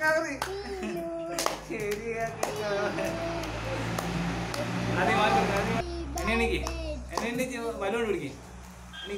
cover ശരിയാക്കി ആദ്യം മാറ്റി കൊടുക്ക്, എന്നെ എന്നെ വലോട് പിടിക്കേ എന്നെ